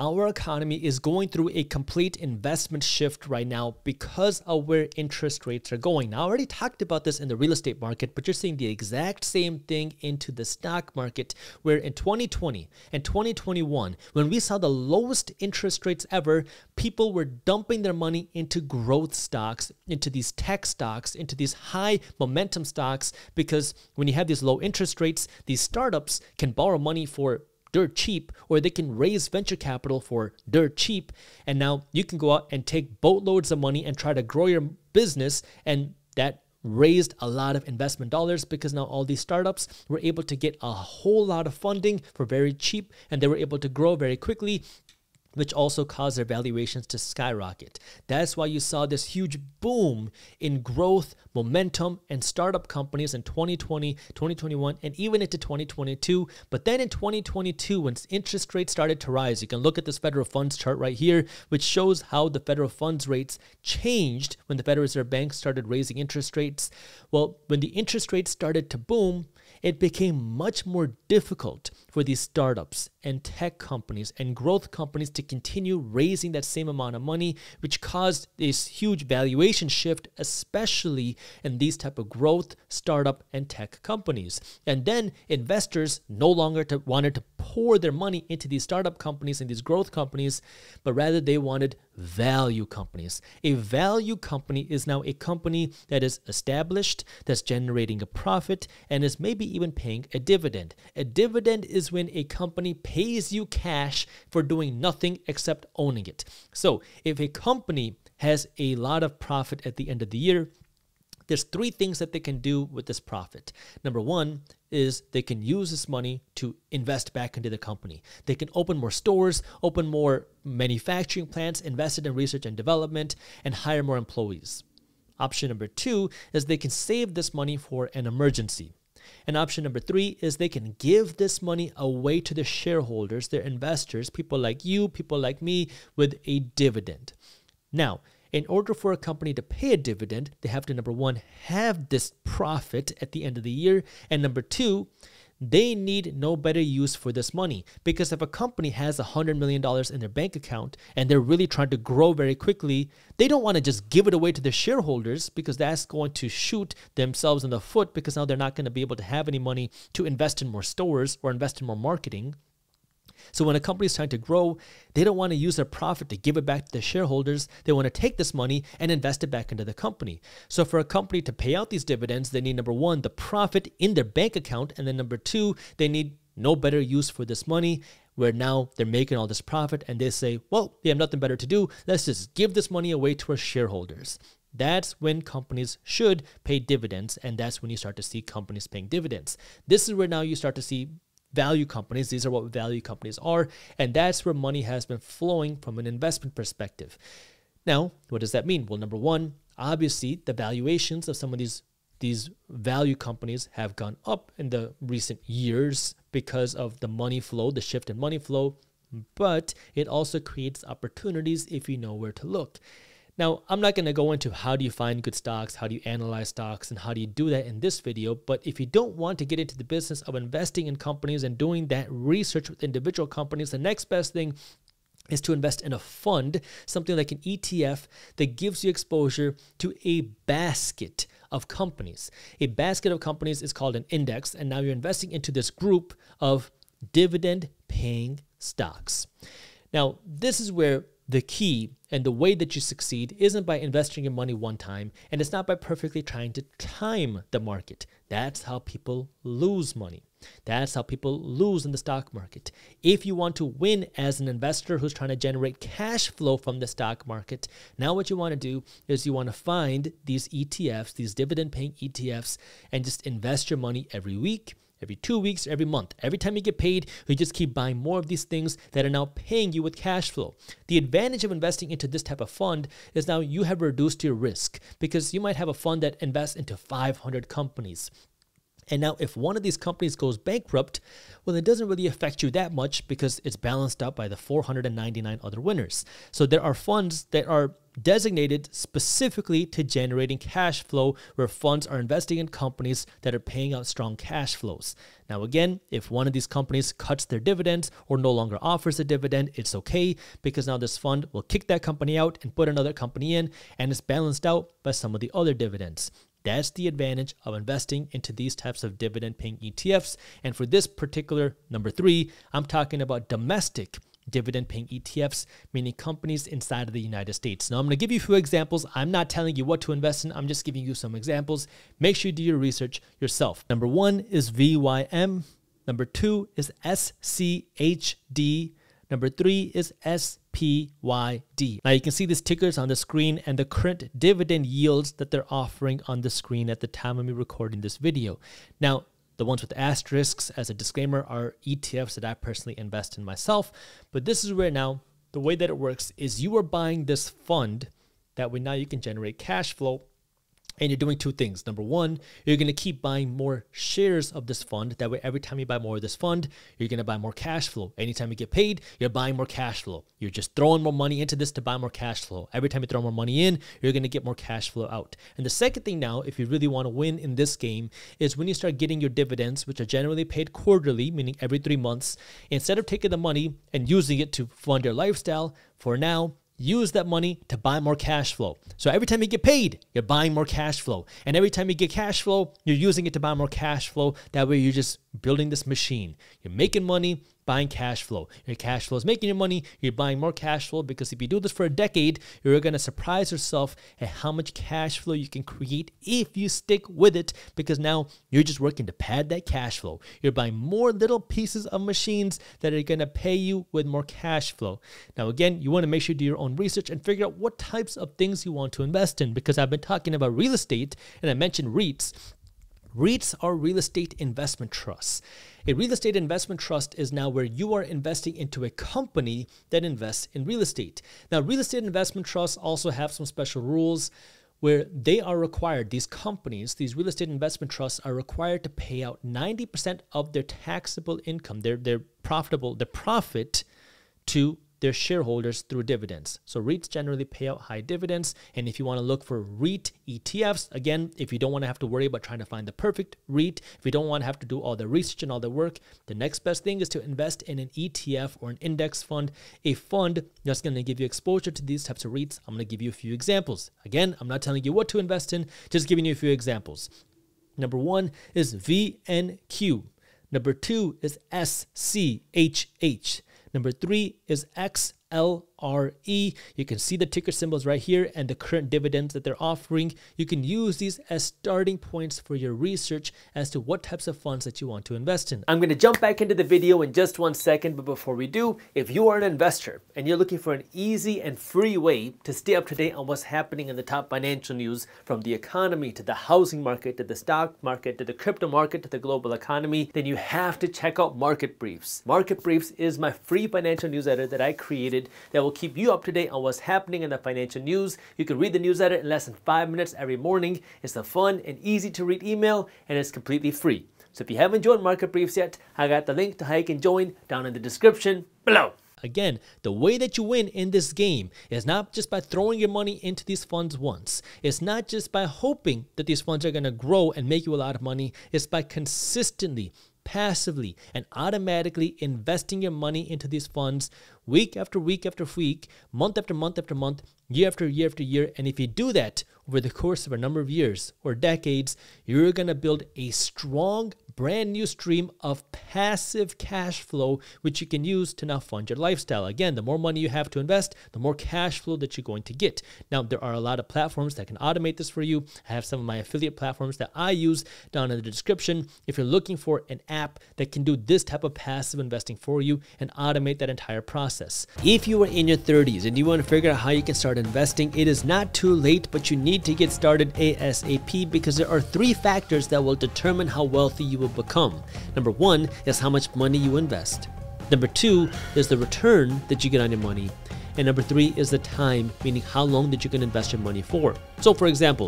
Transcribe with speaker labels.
Speaker 1: Our economy is going through a complete investment shift right now because of where interest rates are going. Now, I already talked about this in the real estate market, but you're seeing the exact same thing into the stock market, where in 2020 and 2021, when we saw the lowest interest rates ever, people were dumping their money into growth stocks, into these tech stocks, into these high momentum stocks, because when you have these low interest rates, these startups can borrow money for dirt cheap, or they can raise venture capital for dirt cheap. And now you can go out and take boatloads of money and try to grow your business. And that raised a lot of investment dollars because now all these startups were able to get a whole lot of funding for very cheap and they were able to grow very quickly which also caused their valuations to skyrocket. That's why you saw this huge boom in growth, momentum, and startup companies in 2020, 2021, and even into 2022. But then in 2022, when interest rates started to rise, you can look at this federal funds chart right here, which shows how the federal funds rates changed when the Federal Reserve Bank started raising interest rates. Well, when the interest rates started to boom, it became much more difficult for these startups and tech companies and growth companies to continue raising that same amount of money, which caused this huge valuation shift, especially in these type of growth, startup, and tech companies. And then investors no longer to, wanted to pour their money into these startup companies and these growth companies, but rather they wanted value companies. A value company is now a company that is established, that's generating a profit, and is maybe even paying a dividend. A dividend is when a company pays you cash for doing nothing except owning it. So if a company has a lot of profit at the end of the year, there's three things that they can do with this profit. Number one is they can use this money to invest back into the company. They can open more stores, open more manufacturing plants, invest in research and development, and hire more employees. Option number two is they can save this money for an emergency. And option number three is they can give this money away to the shareholders, their investors, people like you, people like me, with a dividend. Now, in order for a company to pay a dividend, they have to, number one, have this profit at the end of the year. And number two, they need no better use for this money because if a company has $100 million in their bank account and they're really trying to grow very quickly, they don't want to just give it away to their shareholders because that's going to shoot themselves in the foot because now they're not going to be able to have any money to invest in more stores or invest in more marketing. So when a company is trying to grow, they don't want to use their profit to give it back to the shareholders. They want to take this money and invest it back into the company. So for a company to pay out these dividends, they need number one, the profit in their bank account. And then number two, they need no better use for this money where now they're making all this profit and they say, well, we have nothing better to do. Let's just give this money away to our shareholders. That's when companies should pay dividends, and that's when you start to see companies paying dividends. This is where now you start to see value companies. These are what value companies are. And that's where money has been flowing from an investment perspective. Now, what does that mean? Well, number one, obviously, the valuations of some of these these value companies have gone up in the recent years because of the money flow, the shift in money flow, but it also creates opportunities if you know where to look. Now, I'm not going to go into how do you find good stocks, how do you analyze stocks, and how do you do that in this video. But if you don't want to get into the business of investing in companies and doing that research with individual companies, the next best thing is to invest in a fund, something like an ETF that gives you exposure to a basket of companies. A basket of companies is called an index, and now you're investing into this group of dividend paying stocks. Now, this is where the key and the way that you succeed isn't by investing your money one time, and it's not by perfectly trying to time the market. That's how people lose money. That's how people lose in the stock market. If you want to win as an investor who's trying to generate cash flow from the stock market, now what you want to do is you want to find these ETFs, these dividend paying ETFs, and just invest your money every week every two weeks, every month. Every time you get paid, you just keep buying more of these things that are now paying you with cash flow. The advantage of investing into this type of fund is now you have reduced your risk because you might have a fund that invests into 500 companies. And now, if one of these companies goes bankrupt, well, it doesn't really affect you that much because it's balanced out by the 499 other winners. So there are funds that are designated specifically to generating cash flow, where funds are investing in companies that are paying out strong cash flows. Now, again, if one of these companies cuts their dividends or no longer offers a dividend, it's okay because now this fund will kick that company out and put another company in, and it's balanced out by some of the other dividends. That's the advantage of investing into these types of dividend paying ETFs. And for this particular number three, I'm talking about domestic dividend paying ETFs, meaning companies inside of the United States. Now, I'm going to give you a few examples. I'm not telling you what to invest in, I'm just giving you some examples. Make sure you do your research yourself. Number one is VYM, number two is SCHD. Number three is SPYD. Now you can see these tickers on the screen and the current dividend yields that they're offering on the screen at the time of me recording this video. Now, the ones with asterisks, as a disclaimer, are ETFs that I personally invest in myself. But this is where now the way that it works is you are buying this fund that way now you can generate cash flow and you're doing two things. Number one, you're going to keep buying more shares of this fund. That way, every time you buy more of this fund, you're going to buy more cash flow. Anytime you get paid, you're buying more cash flow. You're just throwing more money into this to buy more cash flow. Every time you throw more money in, you're going to get more cash flow out. And the second thing now, if you really want to win in this game, is when you start getting your dividends, which are generally paid quarterly, meaning every three months, instead of taking the money and using it to fund your lifestyle, for now, use that money to buy more cash flow. So every time you get paid, you're buying more cash flow. And every time you get cash flow, you're using it to buy more cash flow. That way you're just building this machine. You're making money, buying cash flow. Your cash flow is making you money, you're buying more cash flow because if you do this for a decade, you're going to surprise yourself at how much cash flow you can create if you stick with it because now you're just working to pad that cash flow. You're buying more little pieces of machines that are going to pay you with more cash flow. Now, again, you want to make sure you do your own research and figure out what types of things you want to invest in because I've been talking about real estate and I mentioned REITs. REITs are real estate investment trusts. A real estate investment trust is now where you are investing into a company that invests in real estate. Now, real estate investment trusts also have some special rules where they are required, these companies, these real estate investment trusts are required to pay out 90% of their taxable income, their, their profitable, their profit to their shareholders through dividends. So REITs generally pay out high dividends. And if you want to look for REIT ETFs, again, if you don't want to have to worry about trying to find the perfect REIT, if you don't want to have to do all the research and all the work, the next best thing is to invest in an ETF or an index fund, a fund that's going to give you exposure to these types of REITs. I'm going to give you a few examples. Again, I'm not telling you what to invest in, just giving you a few examples. Number one is VNQ. Number two is SCHH. Number three is XL RE. You can see the ticker symbols right here and the current dividends that they're offering. You can use these as starting points for your research as to what types of funds that you want to invest in. I'm going to jump back into the video in just one second, but before we do, if you are an investor and you're looking for an easy and free way to stay up to date on what's happening in the top financial news from the economy to the housing market to the stock market to the crypto market to the global economy, then you have to check out Market Briefs. Market Briefs is my free financial newsletter that I created that will keep you up to date on what's happening in the financial news. You can read the newsletter in less than five minutes every morning. It's a fun and easy to read email and it's completely free. So if you haven't joined Market Briefs yet, I got the link to how you can join down in the description below. Again, the way that you win in this game is not just by throwing your money into these funds once. It's not just by hoping that these funds are going to grow and make you a lot of money. It's by consistently passively and automatically investing your money into these funds week after week after week, month after month after month, year after year after year. And if you do that over the course of a number of years or decades, you're going to build a strong brand new stream of passive cash flow, which you can use to now fund your lifestyle. Again, the more money you have to invest, the more cash flow that you're going to get. Now, there are a lot of platforms that can automate this for you. I have some of my affiliate platforms that I use down in the description. If you're looking for an app that can do this type of passive investing for you and automate that entire process. If you are in your 30s and you want to figure out how you can start investing, it is not too late, but you need to get started ASAP because there are three factors that will determine how wealthy you will become. Number one is how much money you invest. Number two is the return that you get on your money. And number three is the time, meaning how long that you can invest your money for. So, for example,